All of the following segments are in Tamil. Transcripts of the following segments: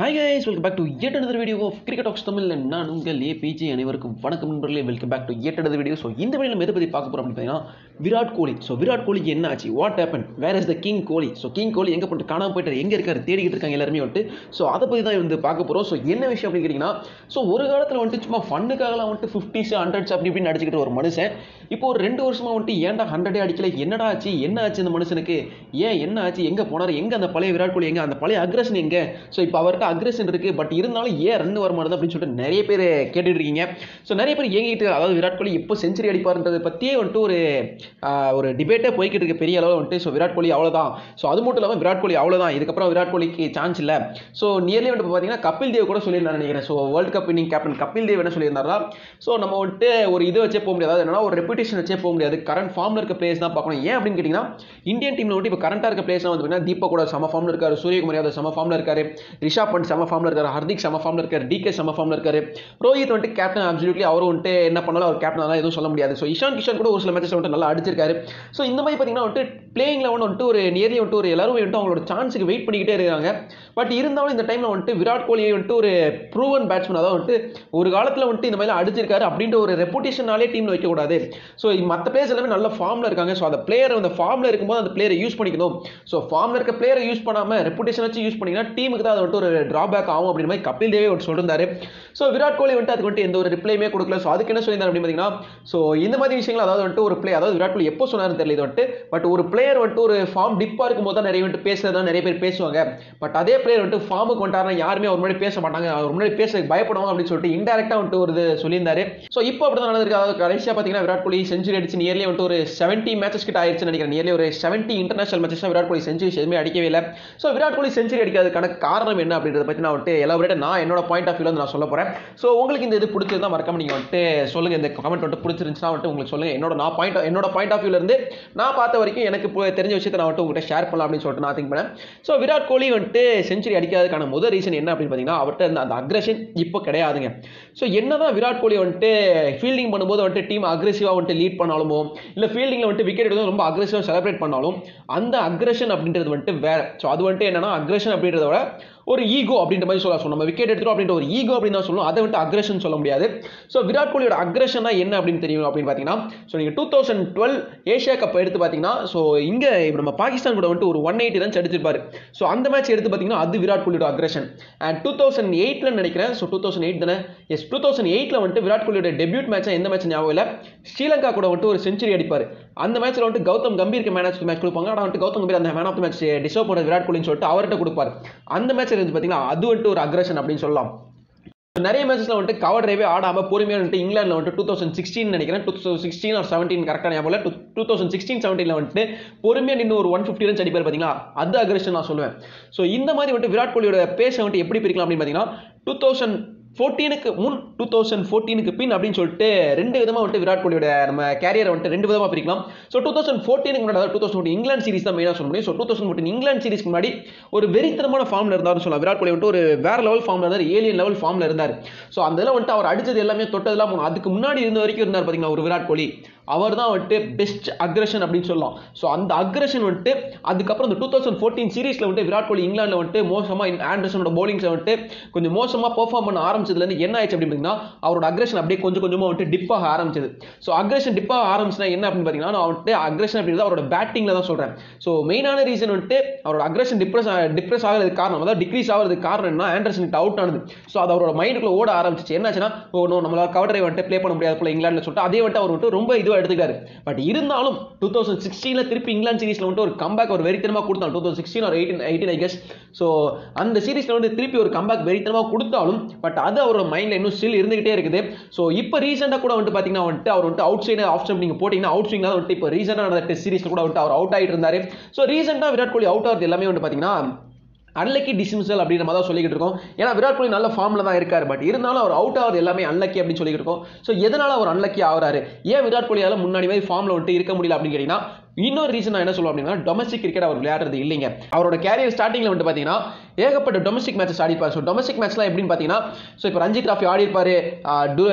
Hi guys welcome back to yet another video of cricket Ox Tamil நான் உங்கள் ஏபிஜே அனைவருக்கும் வணக்கம் நண்பர்களே. Welcome back to yet another video so இந்த வீடியோ நம்ம எதை பற்றி பார்க்க போகிறோம் அப்படின்னு பார்த்தீங்கன்னா விராட் கோலி. ஸோ விராட் கோலிக்கு என்ன ஆச்சு? What happen where is the king Kohli so king Kohli எங்கே போட்டு காணாமல் போயிட்டார்? எங்கே இருக்காரு? தேடிக்கிட்டு இருக்காங்க எல்லாருமே வந்துட்டு. ஸோ அதை பற்றி தான் வந்து பார்க்க போகிறோம் ஸோ என்ன விஷயம் அப்படின்னு கேட்டிங்கன்னா ஸோ ஒரு காலத்தில் வந்துட்டு சும்மா ஃபண்ணுக்காகலாம் வந்துட்டு ஃபிஃப்டிஸ் ஹண்ட்ரட்ஸ் அப்படி இப்படின்னு அடிச்சுக்கிட்டு ஒரு மனுஷன். இப்போ ஒரு ரெண்டு வருஷமாக வந்துட்டு ஏன்டா ஹண்ட்ரடே அடிக்கல? என்னடா ஆச்சு? என்ன ஆச்சு இந்த மனுஷனுக்கு? ஏன் என்ன ஆச்சு? எங்கே போனார்? எங்கே அந்த பழைய விராட் கோலி? எங்கே அந்த பழைய அக்ரஷன் எங்கே? ஸோ இப்போ அவர்கிட்ட அக்ரெஷன் இருக்குது பட் இருந்தாலும் ஏன் ரன் வர மாட்டேது அப்படின்னு சொல்லிட்டு நிறைய பேர் கேட்டுட்டு இருக்கீங்க. ஸோ நிறைய பேர் ஏங்கிட்டு அதாவது விராட் கோலி எப்போ செஞ்சுரி அடிப்பார்ன்றதை பற்றியே வந்துட்டு ஒரு ஒரு டிபேட்டே போய்கிட்டு இருக்கு. பெரிய அளவில் வந்துட்டு ஸோ விராட் கோலி அவ்வளோதான் ஸோ அது மட்டும் இல்லாமல் விராட் கோலி அவ்வளோதான் இதுக்கப்புறம் விராட் கோலிக்கு சான்ஸ் இல்லை. ஸோ நியர்லி வந்துட்டு பார்த்தீங்கன்னா கபில் தேவ் கூட சொல்லியிருந்தாரு நினைக்கிறேன். So world cup inning captain Kapil Dev என்ன சொல்லியிருந்தாரா ஸோ நம்ம வந்துட்டு ஒரு இது வச்சே போக முடியாது. அதாவது என்னன்னா ஒரு ரெப்புடேஷன் வச்சே போக முடியாது. கரண்ட் ஃபார்மில் இருக்க பிளேஸ் தான் பார்க்கணும். ஏன் அப்படின்னு கேட்டிங்கன்னா இந்தியன் டீமில் வந்துட்டு இப்போ கரண்ட்டாக இருக்க பிளேஸ்லாம் வந்து பார்த்தீங்கன்னா தீபக் கூட சம ஃபார்மில் இருக்காரு. சூரியகுமார் யாதவ் சம ஃபார்மில் இருக்காரு. ரிஷாப் பண்ட் சம ஃபார்மில் இருக்காரு ஹர்திக் செம ஃபார்மில் இருக்காரு டிகே செம ஃபார்மில் இருக்காரு. ரோஹித் வந்துட்டு கேப்டன் அப்சல்யூட்லி அவரும் வந்துட்டு என்ன பண்ணாலும் அவர் கேப்டன் தான் எதுவும் சொல்ல முடியாது. ஸோ இஷான் கிஷன் கூட ஒரு சில மேட்சஸ் வந்துட்டு நல்லா அடிச்சிருக்காரு. ஸோ இந்த மாதிரி பார்த்தீங்கன்னா வந்துட்டு பிளேயிங் லெவன் வந்துட்டு ஒரு நியர்லி வந்துட்டு ஒரு எல்லாரும் வந்துட்டு அவங்களோட சான்ஸுக்கு வெயிட் பண்ணிக்கிட்டே இருக்காங்க. பட் இருந்தாலும் இந்த டைமில் வந்துட்டு விராட் கோலியை வந்துட்டு ஒரு ப்ரூவன் பேட்ஸ்மேன் அதாவது வந்துட்டு ஒரு காலத்தில் வந்துட்டு இந்த மாதிரி அடிச்சிருக்காரு அப்படின்ற ஒரு ரெப்புடேஷனாலே டீமில் வைக்கக்கூடாது. ஸோ மற்ற பிளேயர்ஸ் எல்லாமே நல்ல ஃபார்மில் இருக்காங்க. ஸோ அந்த பிளேயர் அந்த ஃபார்மில் இருக்கும்போது அந்த பிளேயரை யூஸ் பண்ணிக்கணும். ஸோ ஃபார்மில் இருக்க பிளேயரை யூஸ் பண்ணாமல் ரெப்புடேஷன் வச்சு யூஸ் பண்ணிங்கன்னா டீமுக்கு தான் அது வந்துட்டு ஒரு டிராபேக் ஆகும் அப்படின்ற மாதிரி கபில் தேவே ஒன்று சொல்லியிருந்தாரு ஸோ விராட் கோலி வந்துட்டு அதுக்கு வந்துட்டு எந்த ஒரு ரிப்ளைமே கொடுக்கல. ஸோ அதுக்கு என்ன சொல்லியிருந்தாரு அப்படின்னு பார்த்தீங்கன்னா ஸோ இந்த மாதிரி விஷயங்கள் அதாவது வந்துட்டு ஒரு பிளே அதாவது விராட் கோலி எப்போ சொன்னார்னு தெரியல இது வந்துட்டு. பட் ஒரு பிளேயர் வந்துட்டு ஒரு ஃபார்ம் டிப்பாக இருக்கும்போது தான் நிறைய வந்துட்டு பேசுறதா நிறைய பேர் பேசுவாங்க. பட் அதே பிளேயர் வந்துட்டு ஃபார்முக்கு வந்துட்டாருன்னா யாருமே அவர் முன்னாடி பேச மாட்டாங்க. அவர் முன்னாடி பேச பயப்படுவாங்க அப்படின்னு சொல்லிட்டு இன்டெரக்டாக வந்துட்டு ஒரு இது சொல்லியிருந்தாரு. ஸோ இப்போ அப்படி தான் நடந்திருக்கு. அதாவது கடைசியாக பார்த்தீங்கன்னா விராட் கோலி செஞ்சுரி அடிச்சு நியர்லி வந்துட்டு ஒரு செவன்ட்டி மேட்சஸ் கிட்ட ஆயிடுச்சு நினைக்கிறேன். நியர்லி ஒரு seventy international matches Virat Kohli century எதுவுமே அடிக்கவே இல்லை. ஸோ விராட் கோலி செஞ்சுரி அடிக்காததுக்கான காரணம் என்ன அப்படின்னு அப்படின்றத பற்றி நான் வந்துட்டு எலாபரேட்டாக நான் என்னோட பாயிண்ட் ஆஃப் வியூல வந்து நான் சொல்ல போகிறேன் ஸோ உங்களுக்கு இந்த இது பிடிச்சிருந்தா மறக்காம நீங்கள் வந்துட்டு சொல்லுங்கள் இந்த கமெண்ட் வந்துட்டு பிடிச்சிருந்துச்சுன்னா வந்துட்டு உங்களுக்கு சொல்லுங்க. என்னோட நான் பாயிண்ட் என்னோட பாயிண்ட் ஆஃப் வியூலேருந்து நான் பார்த்த வரைக்கும் எனக்கு இப்போ தெரிஞ்ச விஷயத்தை நான் வந்துட்டு உங்கள்கிட்ட ஷேர் பண்ணலாம் அப்படின்னு சொல்லிட்டு நான் திங்க் பண்ணேன். ஸோ விராட் கோலி வந்துட்டு செஞ்சுரி அடிக்காததுக்கான முதல் ரீசன் என்ன அப்படின்னு பார்த்தீங்கன்னா அவர்கிட்ட இருந்த அந்த அக்ரஷன் இப்போ கிடையாதுங்க. ஸோ என்ன தான் விராட் கோலி வந்துட்டு ஃபீல்டிங் பண்ணும்போது வந்துட்டு டீம் அக்ரெசிவாக வந்துட்டு லீட் பண்ணாலுமோ இல்லை ஃபீல்டிங்கில் வந்துட்டு விக்கெட் எடுத்து ரொம்ப அக்ரெசிவாக செலிப்ரேட் பண்ணாலும் அந்த அக்ரஷன் அப்படின்றது வந்துட்டு வேற. ஸோ அது வந்துட்டு என்னன்னா அக்ரஷன் அப்படின்றத விட ஒரு ஈகோ அப்படின்ற மாதிரி சொல்லலாம் ஸோ நம்ம விக்கெட் எடுத்துரும் அப்படின்ற ஒரு ஈகோ அப்படின்னு தான் சொல்லணும் அதை வந்துட்டு அக்ரஷன் சொல்ல முடியாது. ஸோ விராட் கோலியோட அக்ரஷனா என்ன அப்படின்னு தெரியும் அப்படின்னு பார்த்தீங்கன்னா ஸோ நீங்கள் two thousand twelve Asia cup எடுத்து பார்த்தீங்கன்னா ஸோ இங்கே நம்ம பாகிஸ்தான் கூட வந்துட்டு ஒரு ஒன் எயிட்டி ரன்ஸ் அடிச்சிருப்பாரு. ஸோ அந்த மேட்ச் எடுத்து பார்த்தீங்கன்னா அது விராட் கோலியோட அக்ரஷன் அண்ட் டூ தௌசண்ட் எயிட்டில் நினைக்கிறேன். ஸோ டூ தௌசண்ட் எயிட் தானே? எஸ் டூ தௌசண்ட் எயிட்டில் வந்துட்டு விராட் கோலியோட டெபியூட் மேட்சாக எந்த மேட்ச் ஞாபகம் இல்லை? ஸ்ரீலங்கா கூட வந்துட்டு ஒரு செஞ்சுரி அடிப்பார். அந்த மேட்ச்சில் வந்துட்டு கௌதம் கம்பீருக்கு மேன் ஆஃப் மேட்ச் கொடுப்பாங்க. ஆனால் வந்துட்டு கௌதம் கம்பீர் அந்த மேன் ஆஃப் மேட்ச் டிசர்வ் பண்ண விராட் கோலின்னு சொல்லிட்டு அவர்கிட்ட கொடுப்பார். அந்த மேட்ச் இருந்து பார்த்தீங்கன்னா அது வந்துட்டு ஒரு அக்ரஷன் அப்படின்னு சொல்லலாம். நிறைய மேட்சஸ்ல வந்துட்டு கவர் டிரைவே ஆடாம பொறுமையாக வந்துட்டு இங்கிலாந்துல வந்துட்டு டூ தௌசண்ட் சிக்ஸ்டீன் நினைக்கிறேன். Two thousand sixteen or seventeen கரெக்டாக ஞாபகம் இல்லை. டூ தௌசண்ட் சிக்ஸ்டீன் செவன்டீன்ல வந்துட்டு பொறுமையாக நின்று ஒரு ஒன் ஃபிஃப்டி ரன்ஸ் அடிப்பார் பார்த்தீங்களா அது அக்ரஷன் நான் சொல்லுவேன். ஸோ இந்த மாதிரி வந்துட்டு விராட் கோலியோட பேச வந்துட்டு எப்படி பிரிக்கலாம் அப்படின்னு பார்த்தீங்கன்னா டூ தௌசண்ட் ஃபோர்டீனுக்கு முன் டூ தௌசண்ட் ஃபோர்டீனுக்கு பின் அப்படின்னு சொல்லிட்டு ரெண்டு விதமாக வந்துட்டு விராட் கோலியோட நம்ம கேரியரை வந்துட்டு ரெண்டு விதமாக பிரிக்கலாம். ஸோ டூ தௌசண்ட் ஃபோர்டீனுக்கு முன்னாடி டூ தௌசண்ட் இங்கிலாந்து சீரிஸ் தான் மெயினாக சொல்ல முடியும். So two thousand fourteen England சீரிஸ்க்கு முன்னாடி ஒரு வெறித்தனமான ஃபார்மில் இருந்தார்னு சொல்லலாம். விராட் கோலி வந்துட்டு ஒரு வேற லெவல் ஃபார்மில் இருந்தார். ஏலியன் லெவல் ஃபார்மில் இருந்தார். ஸோ அந்த வந்துட்டு அவர் அடிச்சது எல்லாமே தொட்டதெல்லாம் போகணும் அதுக்கு முன்னாடி இருந்த வரைக்கும் இருந்தார் பார்த்தீங்கன்னா ஒரு விராட் கோலி. அவர் தான் வந்துட்டு பெஸ்ட் அக்ரஷன் அப்படின்னு சொல்லலாம். ஸோ அந்த அக்ரஷன் வந்துட்டு அதுக்கப்புறம் இந்த டூ தௌசண்ட் ஃபோர்டீன் சீரிஸில் வந்துட்டு விராட் கோலி இங்கிலாந்தில் வந்துட்டு மோசமாக ஆண்டர்சனோட பவுலிங்ஸை வந்துட்டு கொஞ்சம் மோசமாக பெர்ஃபார்ம் பண்ண ஆரம்பிச்சதுலேருந்து என்ன ஆயிடுச்சு அப்படின்னா அவரோட அக்ரஷன் அப்படியே கொஞ்சம் கொஞ்சமாக வந்துட்டு டிப் ஆக ஆரம்பிச்சது. ஸோ அக்ரஷன் டிப் ஆக ஆரம்பிச்சுனா என்ன அப்படின்னு பார்த்தீங்கன்னா நான் வந்துட்டு அக்ரஷன் அப்படின்றது அவரோட பேட்டிங்கில் தான் சொல்கிறேன் ஸோ மெயினான ரீசன் வந்துட்டு அவரோட அக்ரஷன் டிப்ரெஸ் டிப்ரெஸ் ஆகிறது காரணம் அதாவது டிக்ரீஸ் ஆகிறதுக்கு காரணம் என்ன ஆண்டர்சன் அவுட் ஆனது. ஸோ அது அவரோட மைண்டுக்குள்ள ஓட ஆரம்பிச்சிச்சு. என்னாச்சுன்னா ஓ oh நோ நம்மளால கவர் டிரைவ் வந்துட்டு ப்ளே பண்ண முடியாது போல இங்கிலாண்டில் சொல்லிட்டு அதே வந்துட்டு அவர் வந்துட்டு ரொம்ப இதுவாக எடுத்துக்காரு பட் இருந்தாலும் டூ தௌசண்ட் சிக்ஸ்டீனில் திருப்பி இங்கிலாந்து சீரிஸில் வந்துட்டு ஒரு கம்பேக் ஒரு வெறித்தனமாக கொடுத்தாலும் டூ தௌசண்ட் சிக்ஸ்டீன் ஒரு eighteen eighteen I guess so அந்த சீரிஸில் வந்து திருப்பி ஒரு கம்பேக் வெறித்தனமாக கொடுத்தாலும் பட் அது அவரோட மைண்டில் இன்னும் ஸ்டில் இருந்துகிட்டே இருக்குது. ஸோ இப்போ ரீசெண்டாக கூட வந்துட்டு பார்த்தீங்கன்னா வந்துட்டு அவர் வந்துட்டு அவுட் சைடு ஆஃப் ஸ்டம்ப் நீங்கள் போட்டிங்கன்னா அவுட் ஸ்விங் வந்துட்டு இப்போ ரீசெண்டாக நடந்த டெஸ்ட் சீரிஸில் கூட வந்துட்டு அவர் அவுட் ஆகிட்டு இருந்தார். ஸோ ரீசெண்டாக விராட் கோலி அவுட் ஆகிறது எல்லாமே வந்து பார்த்தீங்கன்னா அன்லக்கி டிஸ்மிசல் அப்படின்ற மாதிரி தான் சொல்லிக்கிட்டு இருக்கோம். ஏன்னா விராட் கோலி நல்ல ஃபார்மில் தான் இருக்கார். பட் இருந்தாலும் அவர் அவுட் ஆகிறது எல்லாமே அன்லக்கி அப்படின்னு சொல்லிக்கிட்டு இருக்கோம். ஸோ எதனால் அவர் அன்லக்கி ஆகிறாரு? ஏன் விராட் கோலியால் முன்னாடி மாதிரி ஃபார்மில் வந்துட்டு இருக்க முடியல அப்படின்னு கேட்டிங்கன்னா இன்னொரு ரீசன் நான் என்ன சொல்லுவோம் அப்படின்னா டொமஸ்டிக் கிரிக்கெட் அவர் விளையாடுறது இல்லைங்க. அவரோட கேரியர் ஸ்டார்டிங்கில் வந்துட்டு பார்த்தீங்கன்னா ஏகப்பட்ட டொமஸ்டிக் மேட்சஸ் ஆடிப்பார் ஸோ டொமஸ்டிக் மேட்ச்லாம் எப்படின்னு பார்த்தீங்கன்னா ஸோ இப்போ ரஞ்சி டிராஃபி ஆடிப்பார்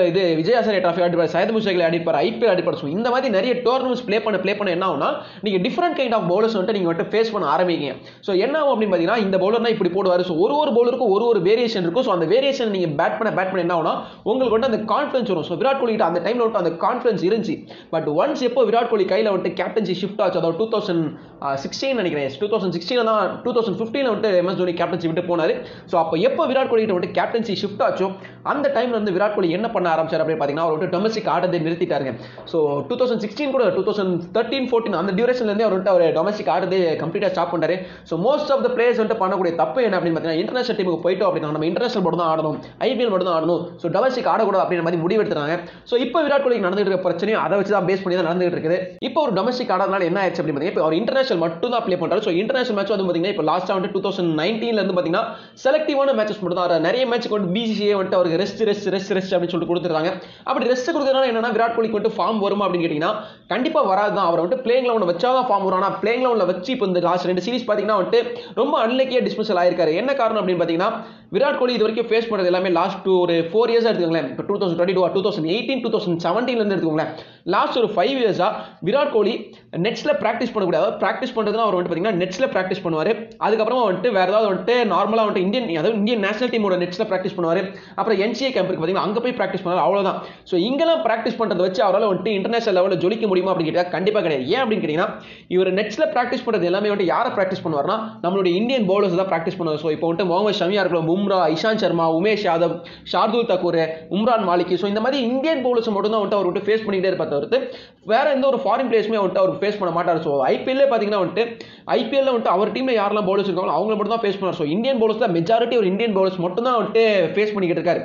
இது விஜய் ஆசாரிய டிராஃபி ஆடிப்பார் சையத் முஷாகில் ஆடிப்பார் ஐபிஎல் ஆடிப்பார் ஸோ இந்த மாதிரி நிறைய டோர்னமெண்ட்ஸ் ப்ளே பண்ண ப்ளே பண்ண என்ன ஆகும்னா நீங்கள் டிஃப்ரெண்ட் கைண்ட் ஆஃப் பவுலர்ஸ் வந்துட்டு நீங்கள் வந்துட்டு ஃபேஸ் பண்ண ஆரம்பிங்க. ஸோ என்ன ஆகும் அப்படின்னு பார்த்தீங்கன்னா இந்த பவுலர்னா இப்படி போடுவார். ஸோ ஒரு ஒரு பவுலருக்கும் ஒரு ஒரு வேரியேஷன் இருக்கும். ஸோ அந்த வேரியேஷன் நீங்கள் பேட் பண்ண பேட் பண்ண என்ன ஆகும்னா உங்களுக்கு வந்துட்டு அந்த கான்ஃபிடன்ஸ் வரும். ஸோ விராட் கோலி கிட்ட அந்த டைமில் வந்துட்டு அந்த கான்ஃபிடன்ஸ் இருந்துச்சு. பட் ஒன்ஸ் எப்போ விராட் கோலி கையில் வந்துட்டு கேப்டன்சி ஷிஃப்ட் ஆச்சு அதாவது டூ தௌசண்ட் சிக்ஸ்டீன் நினைக்கிறேன். டூ தௌசண்ட் சிக்ஸ்டீன் தான் டூ தௌசண்ட் ஃபிஃப்டீனில் வந்துட்டு எம்எஸ் தோனி கேப்டன்சி விட்டு போனார். ஸோ அப்போ எப்போ விராட் கோலி கிட்ட விட்டு கேப்டன்சி ஷிஃப்ட் ஆச்சோ அந்த டைம்ல வந்து விராட் கோலி என்ன பண்ண ஆரம்பிச்சார் அப்படின்னு பார்த்தீங்கன்னா அவர் வந்துட்டு டொமஸ்டிக் ஆடுறதை நிறுத்திட்டாருங்க. ஸோ டூ தௌசண்ட் சிக்ஸ்டீன் கூட டூ தௌசண்ட் தேர்ட்டீன் ஃபோர்டீன் அந்த டியூரேஷன்லேருந்து அவர் வந்துட்டு அவர் டொமஸ்டிக் ஆடுறதே கம்ப்ளீட்டாக ஸ்டாப் பண்ணாரு so most of the players வந்துட்டு பண்ணக்கூடிய தப்பு என்ன அப்படின்னு பார்த்தீங்கன்னா இன்டர்நேஷனல் டீமுக்கு போயிட்டோம் அப்படின்னா நம்ம இன்டர்நேஷனல் மட்டும் தான் ஆடணும் ஐபிஎல் மட்டும் தான் ஆடணும். ஸோ டொமஸ்டிக் ஆடக்கூடாது அப்படின்ற மாதிரி முடிவு எடுத்துறாங்க ஸோ இப்போ விராட் கோலிக்கு நடந்துட்டு இருக்க பிரச்சனையும் அதை வச்சு தான் பேஸ் பண்ணி தான் நடந்துட்டு இருக்குது. இப்போ ஒரு டொமஸ்டிக் ஆடாதனால என்ன ஆயிடுச்சு அப்படின்னு பார்த்தீங்கன்னா இப்போ அவர் இன்டர்நேஷனல் மட்டும் தான் ப்ளே பண்ணுறாரு ஸோ இன்டர்நேஷனல் மேட்ச் வந்து பார்த்தீங்கன்னா இப்போ லாஸ்ட்டாக வந்து டூ தௌசண்ட் நைன்டீன் நைன்டீன்ல இருந்து பார்த்தீங்கன்னா செலக்டிவான மேட்சஸ் மட்டும் தான் நிறைய மேட்ச்சுக்கு வந்து பிசிஏ வந்துட்டு அவருக்கு ரெஸ்ட் ரெஸ்ட் ரெஸ்ட் ரெஸ்ட் அப்படின்னு சொல்லிட்டு கொடுத்துருக்காங்க அப்படி ரெஸ்ட் கொடுக்கறதுனால என்னன்னா விராட் கோலிக்கு வந்துட்டு ஃபார்ம் வருமா அப்படின்னு கேட்டிங்கன்னா கண்டிப்பாக வராது தான் அவர் வந்துட்டு பிளேயிங் லெவனில் வச்சா தான் ஃபார்ம் வரும். ஆனால் பிளேயிங் லெவனில் வச்சு இப்போ இந்த லாஸ்ட் ரெண்டு சீரிஸ் பார்த்தீங்கன்னா வந்துட்டு ரொம்ப அன்லக்கியாக டிஸ்மிசல் ஆயிருக்காரு. என்ன காரணம் அப்படின்னு பார்த்தீங்கன்னா விராட் கோலி இது வரைக்கும் ஃபேஸ் பண்ணுறது எல்லாமே லாஸ்ட் ஒரு ஃபோர் இயர்ஸாக எடுத்துக்கோங்களேன். இப்போ two thousand twenty two two thousand eighteen two thousand செவன்டீன்லேருந்து எடுத்துக்கோங்களேன். லாஸ்ட் ஒரு ஃபைவ் இயர்ஸாக விராட் கோலி நெட்ஸில் ப்ராக்டிஸ் பண்ணக்கூடாது. ப்ராக்டிஸ் பண்ணுறதுனா அவர் வந்துட்டு பார்த்தீங்கன்னா நெட்ஸில் ப்ராக்டிஸ் பண்ணுவார். அதுக்கப்புறமா வந்துட்டு வேறு ஏதாவது வந்துட்டு நார்மலாக வந்துட்டு இந்தியன் அதாவது இந்தியன் நேஷனல் டீமோட நெட்ஸில் ப்ராக்டிஸ் பண்ணுவார். அப்புறம் என்சிஏ கேம்ப் பார்த்தீங்கன்னா அங்கே போய் ப்ராக்டிஸ் பண்ணுவார். அவ்வளோதான் ஸோ இங்கெல்லாம் ப்ராக்டிஸ் பண்ணுறதை வச்சு அவரால் வந்துட்டு இன்டர்நேஷனல் லெவலில் ஜொலிக்க முடியுமா அப்படின்னு கேட்டால் கண்டிப்பாக கிடையாது. ஏன் அப்படின்னு கேட்டிங்கன்னா இவர் நெட்ஸில் ப்ராக்டிஸ் பண்ணுறது எல்லாமே வந்துட்டு யாரை ப்ராக்டிஸ் பண்ணுவார்னா நம்மளுடைய இந்தியன் பவுலர்ஸ் தான் ப்ராக்டிஸ் பண்ணுவார். ஸோ இப்போ வந்துட்டு முகமது ஷமியாக இருக்கலாம் பும்ரா இஷாந்த் சர்மா உமேஷ் யாதவ் ஷார்துல் தக்கூர் உம்ரான் மாலிக். ஸோ இந்த மாதிரி இந்தியன் பவுலர்ஸ் மட்டும் தான் வந்துட்டு அவர் விட்டு ஃபேஸ் பண்ணிக்கிட்டே இருப்பார் தவிர்த்து வேற எந்த ஒரு ஃபாரின் பிளேஸுமே வந்துட்டு அவர் ஃபேஸ் பண்ண மாட்டார். ஸோ ஐபிஎல்லே பார்த்தீங்கன்னா வந்துட்டு ஐபிஎல்ல வந்துட்டு அவர் டீமில் யாரெல்லாம் பவுலர்ஸ் இருக்காங்களோ அவங்கள மட்டும் தான் ஃபேஸ் பண்ணார் ஸோ இந்தியன் பவுலர்ஸ் தான் மெஜாரிட்டி ஒரு இந்தியன் பவுலர்ஸ் மட்டும் தான் வந்துட்டு ஃபேஸ் பண்ணிக்கிட்டு இருக்காரு.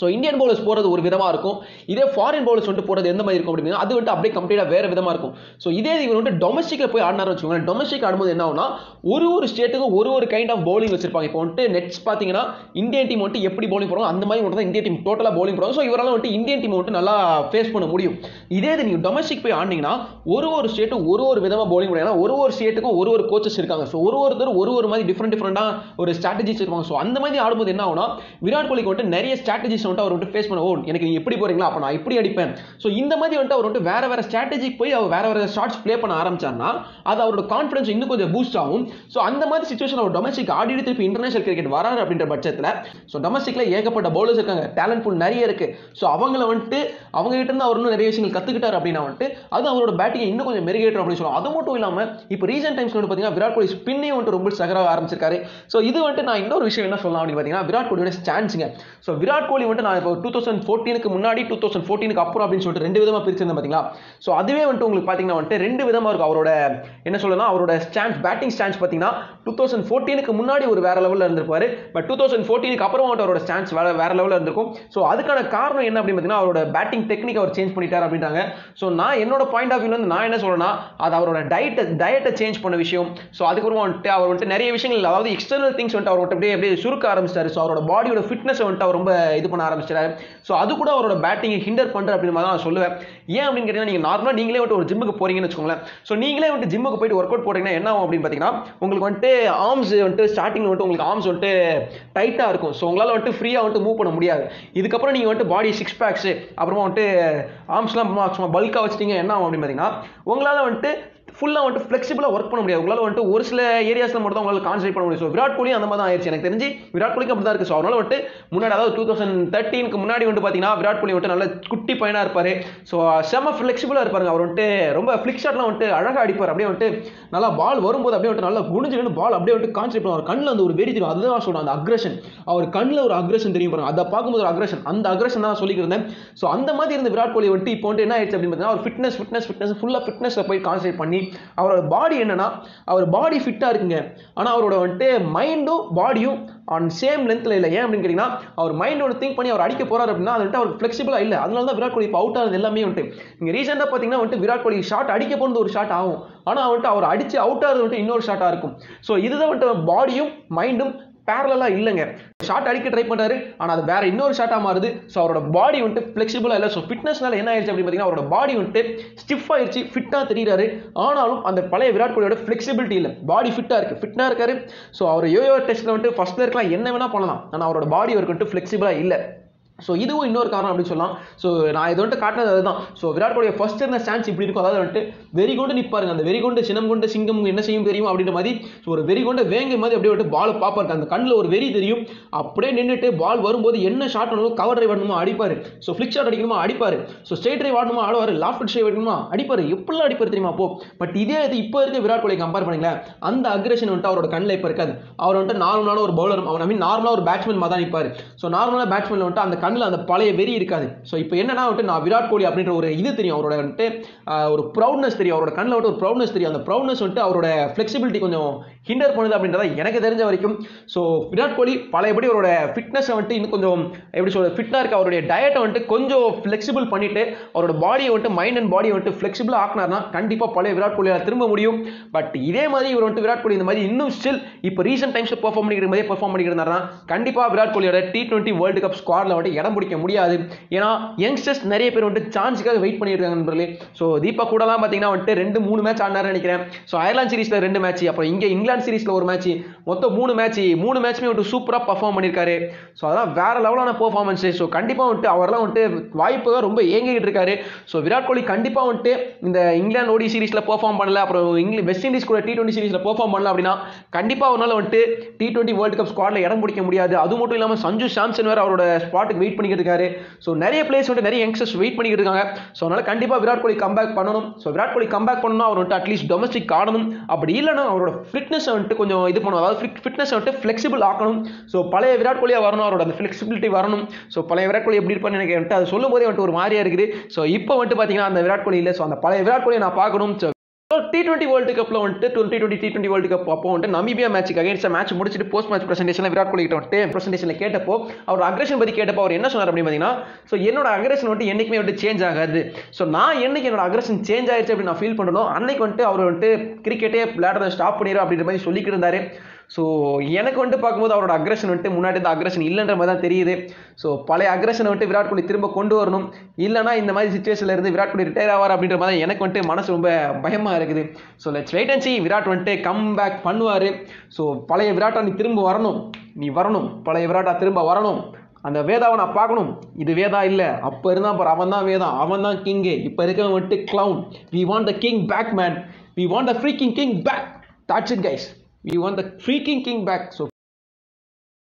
ஸோ இந்தியன் பவுலர்ஸ் போகிறது ஒரு விதமாக இருக்கும். இதே ஃபாரின் பவுலர்ஸ் வந்துட்டு போகிறது எந்த மாதிரி இருக்கும் அப்படின்னா அது வந்துட்டு அப்படியே கம்ப்ளீட்டாக வேறு விதமாக இருக்கும். ஸோ இதே இவர் வந்துட்டு டொமஸ்டிக்கில் போய் ஆடினார் வச்சுக்கோங்களேன். டொமஸ்டிக் ஆடும்போது என்ன ஆகும்னா ஒரு ஒரு ஸ்டேட்டுக்கும் ஒரு ஒரு கைண்ட் ஆஃப் பவுலிங் வச்சிருப்பாங்க. இப்போ வந்துட்டு நெட்ஸ் பார்த்தீங்கன்னா இந்தியன் டீம் வந்துட்டு எப்படி பவுலிங் போடுவாங்க அந்த மாதிரி மட்டும் தான் இந்தியன் டீம் டோட்டலாக பவுலிங் போடுவாங்க ஸோ இவரால் வந்துட்டு இந்தியன் டீம் வந்துட்டு நல்லா ஃபேஸ் பண்ண முடியும். இதே இது நீங்கள் டொமஸ்டிக் போய் ஆடினீங்கன்னா ஒரு ஒரு ஸ்டேட்டும் ஒரு ஒரு விதமாக பவுலிங் போடுவாங்க ஒரு ஒரு ஸ்டேட்டுக்கும் ஒரு ஒரு கோச்சஸ் இருக்காங்க. ஸோ ஒரு ஒருத்தர் ஒரு ஒரு மாதிரி டிஃப்ரெண்ட் டிஃப்ரெண்ட்டாக ஒரு ஸ்ட்ராட்டஜிஸ் இருப்பாங்க. ஸோ அந்த மாதிரி ஆடும்போது என்ன ஆகும்னா விராட் கோலிக்கு வந்துட்டு நிறைய ஸ்ட்ராட்டஜிஸ் ஸ்ட்ராட்டஜிஸ் வந்துட்டு அவர் வந்துட்டு ஃபேஸ் பண்ண ஓ எனக்கு நீங்க எப்படி போறீங்களா? அப்போ நான் இப்படி அடிப்பேன். ஸோ இந்த மாதிரி வந்துட்டு அவர் வந்துட்டு வேற வேற ஸ்ட்ராட்டஜிக்கு போய் அவர் வேற வேற ஷார்ட்ஸ் ப்ளே பண்ண ஆரம்பிச்சார்னா அது அவரோட கான்ஃபிடன்ஸ் இன்னும் கொஞ்சம் பூஸ்ட் ஆகும். ஸோ அந்த மாதிரி சுச்சுவேஷன் அவர் டொமஸ்டிக் ஆடிட்டு திருப்பி இன்டர்நேஷனல் கிரிக்கெட் வராரு அப்படின்ற பட்சத்தில் ஸோ டொமஸ்டிக்ல ஏகப்பட்ட பவுலர்ஸ் இருக்காங்க. டேலண்ட் ஃபுல் நிறைய இருக்கு. ஸோ அவங்கள வந்துட்டு அவங்க கிட்ட இருந்து அவர் இன்னும் நிறைய விஷயங்கள் கத்துக்கிட்டாரு அப்படின்னா வந்துட்டு அது அவரோட பேட்டிங் இன்னும் கொஞ்சம் மெருகேற்றும் அப்படின்னு சொல்லுவோம் அது மட்டும் இல்லாமல் இப்போ ரீசெண்ட் டைம்ஸ் வந்து பார்த்தீங்கன்னா விராட் கோலி ஸ்பின்னே வந்துட்டு ரொம்ப சகராக ஆரம்பிச்சிருக்காரு. ஸோ இது வந்துட்டு நான் இன்னொரு விஷயம் என்ன சொல்லலாம் அப்படின்னு பார்த்தீங்கன்னா விராட் கோலியோட ஸ்டான்ஸுங்க ஸோ விராட் கோலி வந்துட்டு நான் இப்போ டூ தௌசண்ட் ஃபோர்டீனுக்கு முன்னாடி டூ தௌசண்ட் ஃபோர்டீனுக்கு அப்புறம் அப்படின்னு சொல்லிட்டு ரெண்டு விதமாக பிரிச்சிருந்தேன் பார்த்தீங்களா ஸோ அதுவே வந்துட்டு உங்களுக்கு பார்த்தீங்கன்னா வந்துட்டு ரெண்டு விதமாக இருக்கும். அவரோட என்ன சொல்லலாம் அவரோட ஸ்டான்ஸ் பேட்டிங் ஸ்டான்ஸ் பார்த்தீங்கன்னா டூ தௌசண்ட் ஃபோர்டீனுக்கு முன்னாடி ஒரு வேற லெவலில் இருந்திருப்பாரு. பட் டூ தௌசண்ட் ஃபோர்டீனுக்கு அப்புறம் வந்துட்டு அவரோட ஸ்டான்ஸ் வேற வேற லெவலில் இருந்திருக்கும். ஸோ அதுக்கான காரணம் என்ன அப்படின்னு பார்த்தீங்கன்னா அவரோட பேட்டிங் டெக்னிக் அவர் சேஞ்ச் பண்ணிட்டார் அப்படின்றாங்க. ஸோ நான் என்னோட பாயிண்ட் ஆஃப் வியூலேருந்து நான் என்ன சொல்றேன்னா அது அவரோட டயட்டை டயட்டை சேஞ்ச் பண்ண விஷயம். ஸோ அதுக்கப்புறம் வந்துட்டு அவர் வந்துட்டு நிறைய விஷயங்கள் அதாவது எக்ஸ்டர்னல் திங்ஸ் வந்துட்டு அவர் வந்துட்டு அப்படியே அப்படியே சுருக்க ஆரம்பிச்சிட்டாரு. ஸோ அவரோட பாடியோட ஃபிட்னஸை வந்துட்டு அவர் ரொம்ப இது பண்ண ஆரம்பிச்சிட்டாரு. ஸோ அது கூட அவரோட பேட்டிங்கை ஹிண்டர் பண்ணுற அப்படின்னு மாதிரி தான் நான் சொல்லுவேன். ஏன் அப்படின்னு கேட்டிங்கன்னா நீங்கள் நார்மலாக நீங்களே வந்துட்டு ஒரு ஜிம்முக்கு போறீங்கன்னு வச்சுக்கோங்களேன். ஸோ நீங்களே வந்துட்டு ஜிம்முக்கு போயிட்டு ஒர்க் அவுட் போட்டிங்கன்னா என்ன ஆகும் அப்படின்னு பார்த்தீங்கன்னா உங்களுக்கு வந்துட்டு ஆர்ம்ஸ் வந்துட்டு ஸ்டார்டிங் வந்துட்டு உங்களுக்கு ஆர்ம்ஸ் வந்துட்டு டைட்டாக இருக்கும். ஸோ உங்களால் வந்துட்டு ஃப்ரீயாக வந்துட்டு மூவ் பண்ண முடியாது. இதுக்கப்புறம் நீங்கள் வந்துட்டு பாடி சிக்ஸ் பேக்ஸு அப்புறமா வந்துட்டு ஆர்ம்ஸ்லாம் சும்மா பல்காக வச்சிட்டிங்க என்ன ஆகும் அப்படின்னு பார்த்தீங்கன்னா உங்களால் வந்துட்டு ஃபுல்லாக வந்துட்டு ஃப்ளெக்சிபிளாக ஒர்க் பண்ண முடியாது. உங்களால் வந்துட்டு ஒரு சில ஏரியாஸில் மட்டும் தான் உங்களால் கான்சன்ட்ரேட் பண்ண முடியும். ஸோ விராட் கோலி அந்த மாதிரி தான் ஆயிடுச்சு. எனக்கு தெரிஞ்சு விராட் கோலிக்கு அப்படி தான் இருக்குது ஸோ அதனால் வந்துட்டு முன்னாடி அதாவது டூ தௌசண்ட் தேர்ட்டீனுக்கு முன்னாடி வந்துட்டு பார்த்தீங்கன்னா விராட் கோலி வந்துட்டு நல்ல குட்டி பையனாக இருப்பார். ஸோ செம்ம ஃப்ளெக்சிபிளாக இருப்பாருங்க. அவர் வந்துட்டு ரொம்ப ஃப்ளிக் ஷாட்லாம் வந்துட்டு அழகாக அடிப்பார். அப்படியே வந்துட்டு நல்லா பால் வரும்போது அப்படியே வந்துட்டு நல்லா குடிஞ்சுக்கணும் பால் அப்படியே வந்துட்டு கான்சன்ட்ரேட் பண்ணுவார். கண்ணில் அந்த ஒரு வெறி தெரியும். அதுதான் சொல்கிறேன் அந்த அக்ரஷன் அவர் கண்ணில் ஒரு அக்ரஷன் தெரியும் பாருங்க. அதை பார்க்கும்போது ஒரு அக்ரஷன் அந்த அக்ரஷன் தான் சொல்லிட்டு இருந்தேன். ஸோ அந்த மாதிரி இருந்த விராட் கோலி வந்துட்டு இப்போ வந்துட்டு என்ன ஆயிடுச்சு அப்படின்னு பார்த்தீங்கன்னா அவர் ஃபிட்னஸ் ஃபிட்னஸ் ஃபிட்னஸ் ஃபுல்லாக ஃபிட்னஸில் போய் கான்சன்ட்ரேட் பண்ணி அவரோட பாடி என்னன்னா அவர் பாடி ஃபிட்டாக இருக்குங்க. ஆனால் அவரோட வந்துட்டு மைண்டும் பாடியும் ஆன் சேம் லென்த்தில் இல்லை. ஏன் அப்படின்னு கேட்டிங்கன்னா அவர் மைண்ட் ஒன்று திங்க் பண்ணி அவர் அடிக்க போகிறார் அப்படின்னா அது வந்துட்டு அவர் ஃப்ளெக்சிபிளாக இல்லை. அதனால தான் விராட் கோலி இப்போ அவுட் ஆனது எல்லாமே வந்துட்டு இங்கே ரீசெண்டாக பார்த்தீங்கன்னா வந்துட்டு விராட் கோலி ஷாட் அடிக்க போனது ஒரு ஷாட் ஆகும். ஆனால் வந்துட்டு அவர் அடிச்சு அவுட் ஆகிறது வந்துட்டு இன்னொரு ஷாட்டாக இருக்கும். ஸோ இதுதான் வந்துட்டு பாடியும் மைண்டும் பேரலாக இல்லைங்க. ஷார்ட் அடிக்க ட்ரை பண்ணுறாரு ஆனால் அது வேற இன்னொரு ஷார்ட்டாக மாறுது. ஸோ அவரோட பாடி வந்துட்டு ஃப்ளெக்சிபிளாக இல்லை. ஸோ ஃபிட்னஸ்னால என்ன ஆயிடுச்சு அப்படின்னு பார்த்தீங்கன்னா அவரோட பாடி வந்துட்டு ஸ்டிஃப் ஆயிடுச்சு ஃபிட்டாக தெரியுறாரு. ஆனாலும் அந்த பழைய விராட் கோலியோட ஃப்ளெக்சிபிலிட்டி இல்லை. பாடி ஃபிட்டாக இருக்குது ஃபிட்டாக இருக்காரு. ஸோ அவர் யோயோ டெஸ்ட்டில் வந்துட்டு ஃபஸ்ட்டில் இருக்கலாம் என்ன வேணால் பண்ணலாம். ஆனால் அவரோட பாடி அவருக்கு வந்துட்டு ஃப்ளெக்சிபிளாக இல்லை. ஸோ இதுவும் இன்னொரு காரணம் அப்படின்னு சொல்லலாம். ஸோ நான் இது வந்துட்டு காட்டினது அதுதான். ஸோ விராட் கோலியை ஃபர்ஸ்ட் இருந்த ஸ்டான்ஸ் இப்படி இருக்கும். அதாவது வந்துட்டு வெறி கொண்டு நிற்பாருங்க அந்த வெறி கொண்டு சினம் கொண்டு சிங்கம் என்ன செய்யும் தெரியும் அப்படின்ற மாதிரி ஸோ ஒரு வெறி கொண்டு வேங்க மாதிரி அப்படியே வந்துட்டு பால் பார்ப்பாரு. அந்த கண்ணில் ஒரு வெறி தெரியும். அப்படியே நின்றுட்டு பால் வரும்போது என்ன ஷாட் பண்ணணும் கவர் ட்ரைவ் பண்ணணுமா அடிப்பார். ஸோ ஃபிளிக் ஷாட் அடிக்கணுமா? அடிப்பார். ஸோ ஸ்ட்ரெயிட் ட்ரைவ் ஆடணுமா? ஆடுவார். லாஃப்ட் ஷேவ் அடிக்கணுமா அடிப்பார். எப்படிலாம் அடிப்பார் தெரியுமா? அப்போ பட் இதே இது இப்போ இருக்க விராட் கோலி கம்பேர் பண்ணுங்களேன். அந்த அக்ரஷன் வந்துட்டு அவரோட கண்ணில் இப்போ இருக்காது. அவர் வந்துட்டு நார்மலான ஒரு பவுலர் அவன் ஐ மீன் நார்மலாக ஒரு பேட்ஸ்மேன் மாதிரி தான் நிற்பார் ஸோ நார்மலாக பேட்ஸ்மேன் வந்துட்டு அந்த கண்ணில் அந்த பழைய வெறி இருக்காது. ஸோ இப்போ என்னன்னா வந்துட்டு நான் விராட் கோலி அப்படின்ற ஒரு இது தெரியும் அவரோட வந்துட்டு ஒரு ப்ரௌட்னஸ் தெரியும். அவரோட கண்ணில் வந்துட்டு ஒரு ப்ரௌட்னஸ் தெரியும். அந்த ப்ரௌட்னஸ் வந்துட்டு அவரோட ஃப்ளெக்சிபிலிட்டி கொஞ்சம் ஹிண்டர் பண்ணுது அப்படின்றத எனக்கு தெரிஞ்ச வரைக்கும். ஸோ விராட் கோலி பழையபடி அவரோட ஃபிட்னஸை வந்துட்டு இன்னும் கொஞ்சம் எப்படி சொல்கிறது ஃபிட்டாக இருக்க அவருடைய டயட்டை வந்துட்டு கொஞ்சம் ஃப்ளெக்சிபிள் பண்ணிட்டு அவரோட பாடியை வந்துட்டு மைண்ட் அண்ட் பாடியை வந்துட்டு ஃப்ளெக்சிபிளாக ஆக்கினார்னா கண்டிப்பாக பழைய விராட் கோலியால் திரும்ப முடியும். பட் இதே மாதிரி இவர் வந்துட்டு விராட் கோலி இந்த மாதிரி இன்னும் ஸ்டில் இப்போ ரீசெண்ட் டைம்ஸில் பெர்ஃபார்ம் பண்ணிக்கிற மாதிரியே பெர்ஃபார்ம் பண்ணிக்கிட்டு கண்டிப்பாக விராட் கோலியோட டி டுவெண்ட்டி வேர்ல்டு கப் ஸ்குவாடில் வந்துட்டு இடம் பிடிக்க முடியாது. ஏன்னா யங்ஸ்டர்ஸ் நிறைய பேர் வந்துட்டு சான்ஸுக்காக வெயிட் பண்ணிட்டு இருக்காங்க நண்பர்களே. ஸோ தீபா கூடலாம் பார்த்தீங்கன்னா வந்துட்டு ரெண்டு மூணு மேட்ச் ஆடினாரு நினைக்கிறேன். ஸோ அயர்லாந்து சீரிஸில் ரெண்டு மேட்ச் அப்புறம் இங்கே இங்கிலாந்து சீரிஸில் ஒரு மேட்ச் மொத்தம் மூணு மேட்ச் மூணு மேட்ச்மே வந்துட்டு சூப்பராக பர்ஃபார்ம் பண்ணியிருக்காரு. ஸோ அதான் வேற லெவலான பர்ஃபார்மன்ஸ் ஸோ கண்டிப்பாக வந்துட்டு அவரெல்லாம் வந்துட்டு வாய்ப்பு ரொம்ப ஏங்கிக்கிட்டு இருக்காரு. ஸோ விராட் கோலி கண்டிப்பாக வந்துட்டு இந்த இங்கிலாந்து ஓடி சீரிஸில் பர்ஃபார்ம் பண்ணல. அப்புறம் இங்கிலி வெஸ்ட் இண்டீஸ் கூட டி டுவெண்ட்டி சீரிஸில் பர்ஃபார்ம் பண்ணல அப்படின்னா கண்டிப்பாக அவனால் வந்துட்டு டி டுவெண்ட்டி வேர்ல்டு கப் ஸ்குவாடில் இடம் பிடிக்க முடியாது. அது மட்டும் இல்லாமல் சஞ்சு சாம்சன் வேறு அவரோட ஸ்பாட்டுக்கு வெயிட் பண்ணிக்கிட்டு இருக்காரு ஸோ நிறைய பிளேஸ் வந்துட்டு நிறைய யங்ஸ்டர்ஸ் வெயிட் பண்ணிக்கிட்டு இருக்காங்க ஸோ அதனால் கண்டிப்பாக விராட் கோலி கம்பேக் பண்ணணும். ஸோ விராட் கோலி கம்பேக் பண்ணணும் அவர் வந்துட்டு அட்லீஸ்ட் டொமஸ்டிக் ஆடணும். அப்படி இல்லைன்னா அவரோட ஃபிட்னஸ் வந்துட்டு கொஞ்சம் இது பண்ணணும். அதாவது ஃபிட்னஸ் வந்துட்டு ஃப்ளெக்சிபிள் ஆக்கணும். ஸோ பழைய விராட் கோலியாக வரணும். அவரோட அந்த ஃப்ளெக்சிபிலிட்டி வரணும். ஸோ பழைய விராட் கோலி எப்படி இருப்பான்னு எனக்கு வந்துட்டு அதை சொல்லும் போதே வந்துட்டு ஒரு மாதிரியாக இருக்குது. ஸோ இப்போ வந்துட்டு பார்த்தீங்கன்னா அந்த விராட் கோலி இல்லை. ஸோ அந்த பழைய விராட் கோலியை நான் பார்க்கணும். ஸோ டி டுவெண்ட்டி வேர்ல்டு கப்பில் வந்துட்டு twenty twenty T twenty world cup அப்போ வந்துட்டு நமீபியா மேட்ச்சுக்கு அகேன்ஸ்ட் மேட்ச் முடிச்சுட்டு போஸ்ட் மேட்ச் பிரசன்டேஷனில் விராட் கோலி கிட்ட வந்துட்டு பிரசன்டேஷனில் கேட்டப்போ அவர் அக்ரஷன் பற்றி கேட்டப்போ அவர் என்ன சொன்னார் அப்படின்னு பார்த்தீங்கன்னா ஸோ என்னோட அக்ரஷன் வந்துட்டு என்றைக்குமே வந்துட்டு சேஞ்ச் ஆகாது. ஸோ நான் என்னைக்கு என்னோட அக்ரஷன் சேஞ்ச் ஆயிடுச்சு அப்படின்னு நான் ஃபீல் பண்ணணும் அன்னைக்கு வந்துட்டு அவர் வந்துட்டு கிரிக்கெட்டே விளையாடுறத ஸ்டாப் பண்ணிடும் அப்படின்ற மாதிரி சொல்லிக்கிட்டு இருந்தார். ஸோ எனக்கு வந்துட்டு பார்க்கும்போது அவரோட அக்ரஷன் வந்துட்டு முன்னாடி இந்த அக்ரஷன் இல்லைன்ற மாதிரி தான் தெரியுது. ஸோ பழைய அக்ரஷனை வந்துட்டு விராட் கோலி திரும்ப கொண்டு வரணும். இல்லைனா இந்த மாதிரி சுச்சுவேஷனில் இருந்து விராட் கோலி ரிட்டையர் ஆவார் அப்படின்ற மாதிரி எனக்கு வந்துட்டு மனசு ரொம்ப பயமாக இருக்குது. So let's wait and see Virat வந்துட்டு கம் பேக் பண்ணுவார். ஸோ பழைய விராட்டா நீ திரும்ப வரணும். நீ வரணும். பழைய விராட்டா திரும்ப வரணும். அந்த வேதாவை நான் பார்க்கணும். இது வேதா இல்லை. அப்போ இருந்தால் பாரு அவன் தான் வேதா. அவன் தான் கிங்கு இப்போ இருக்கவன் வந்துட்டு clown we want the king back man we want the free king king back that's it guys we want the free king king back so